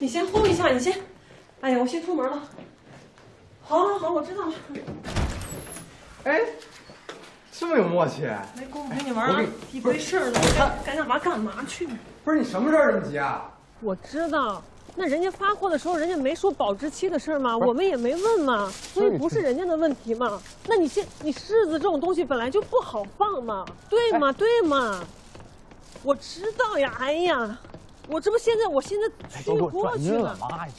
你先 hold 一下，你先。哎呀，我先出门了。好，好，好，我知道了。哎，这么有默契。没工夫陪你玩啊，一堆事儿呢，该干嘛干嘛去。不是你什么事儿这么急啊？我知道，那人家发货的时候，人家没说保质期的事儿吗？我们也没问嘛，所以不是人家的问题嘛。那你现你柿子这种东西本来就不好放嘛，对吗？对吗？我知道呀，哎呀，我这不现在我现在去过去了。妈呀！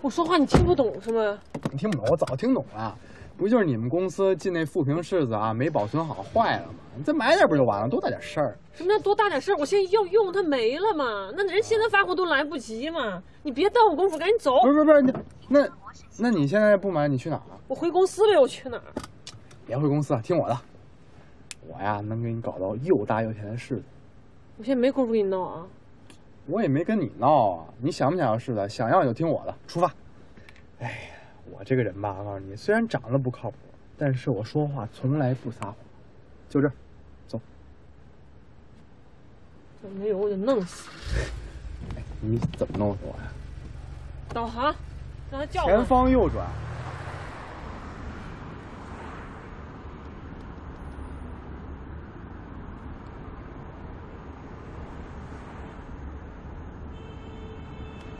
我说话你听不懂是吗？你听不懂，我早听懂了。不就是你们公司进那富平柿子啊，没保存好，坏了吗？你再买点不就完了？多大点事儿？什么叫多大点事儿？我现在要用它没了嘛？那人现在发货都来不及嘛？你别耽误功夫，赶紧走。不是不是不是，那那那你现在不买，你去哪儿？我回公司呗，我去哪儿？别回公司，听我的。我呀，能给你搞到又大又甜的柿子。我现在没工夫跟你闹啊。我也没跟你闹啊。你想不想要柿子？想要就听我的，出发。哎呀。我这个人吧，我告诉你，虽然长得不靠谱，但是我说话从来不撒谎。就这，走。要没有我就弄死你。你怎么弄死我呀？导航，让他叫前方右转。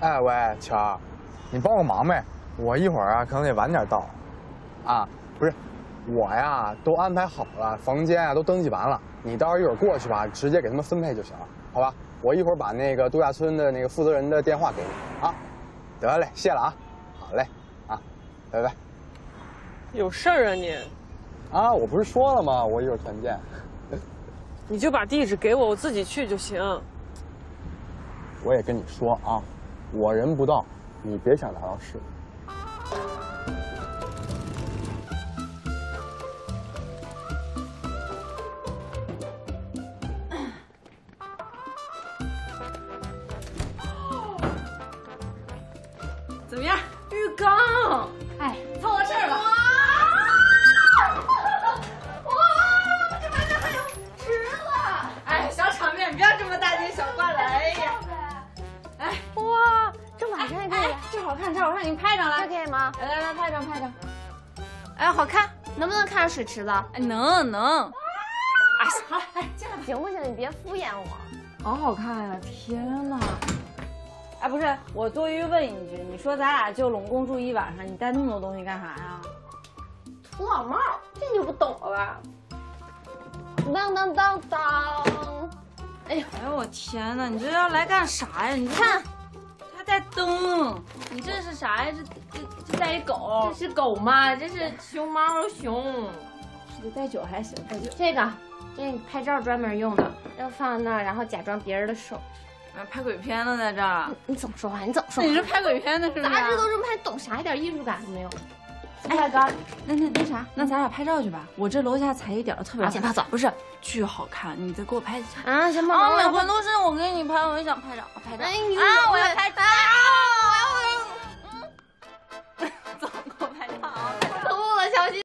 哎喂，乔儿，你帮个忙呗。我一会儿啊，可能得晚点到，啊，不是，我呀都安排好了，房间啊都登记完了，你到时候一会儿过去吧，直接给他们分配就行了，好吧？我一会儿把那个度假村的那个负责人的电话给你，啊，得嘞，谢了啊，好嘞，啊，拜拜。有事儿啊你？啊，我不是说了吗？我一会儿团建。你就把地址给我，我自己去就行。我也跟你说啊，我人不到，你别想拿到事。怎么样？浴缸？你拍张来，这可以吗？来来来，拍张拍张。哎，好看，能不能看着水池子？哎，能能。哎，好，哎，进来吧。行不行？你别敷衍我。好好看呀！天哪！哎，不是，我多余问一句，你说咱俩就拢共住一晚上，你带那么多东西干啥呀？土老帽，这你就不懂了吧？当当当当！哎呀，哎呦我天哪！你这要来干啥呀？你看，还带灯，你这是啥呀？这这这带一狗，这是狗吗？这是熊猫熊。这带酒还行，带酒。这个，这拍照专门用的，要放那儿，然后假装别人的手。啊拍鬼片呢，在这儿。你怎么说话？你怎么说话？你是拍鬼片的，是吧？杂志都这么拍，懂啥？一点艺术感都没有。哎，哥，那那那啥，那咱俩拍照去吧。我这楼下踩一点特别好。先走。不是，巨好看，你再给我拍几张。啊，行吧。啊，每回都是我给你拍，我也想拍照，拍照。啊，我要拍照。